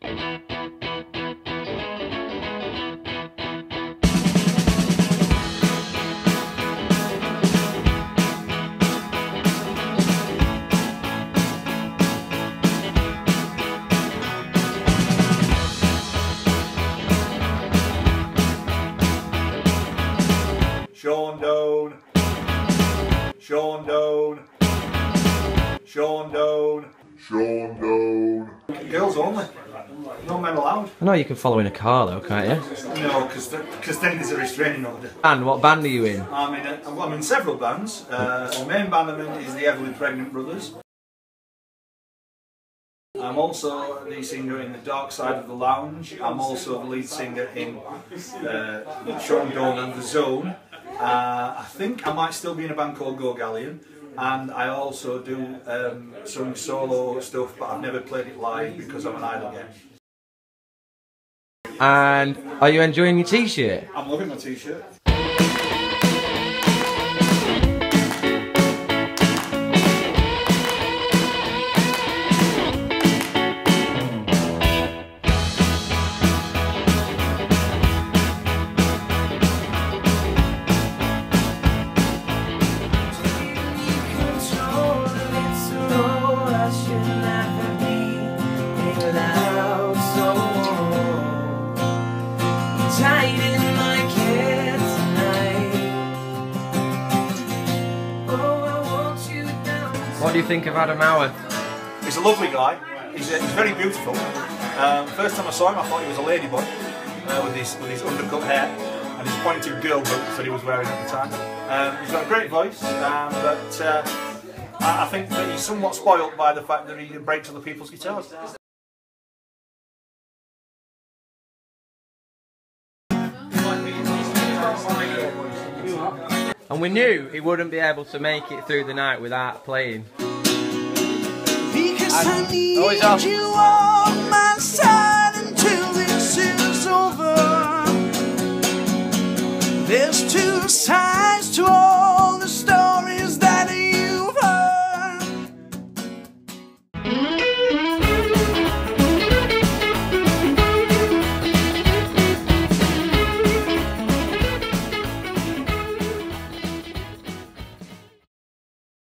Shaun Doane. Shaun Doane. Shaun Doane. Shaun Doane. Girls only. No men allowed. I know you can follow in a car though, can't you? No, because then there's a restraining order. And what band are you in? I'm in, a, well, I'm in several bands. Uh, the main band I'm in is the Everly Pregnant Brothers. I'm also the singer in The Dark Side of the Lounge. I'm also the lead singer in uh, Shaun Doane and The Zone. Uh, I think I might still be in a band called Go Galleon. And I also do um, some solo stuff, but I've never played it live because I'm an idle guest. And are you enjoying your t-shirt? I'm loving my t-shirt. What do you think of Adam Hour? He's a lovely guy. He's, uh, he's very beautiful. Um, first time I saw him, I thought he was a ladyboy uh, with his with his undercut hair and his pointed girl boots that he was wearing at the time. Um, he's got a great voice, um, but uh, I, I think that he's somewhat spoilt by the fact that he breaks other people's guitars. And we knew he wouldn't be able to make it through the night without playing. Because I need you on my side until this is over. There's two sides.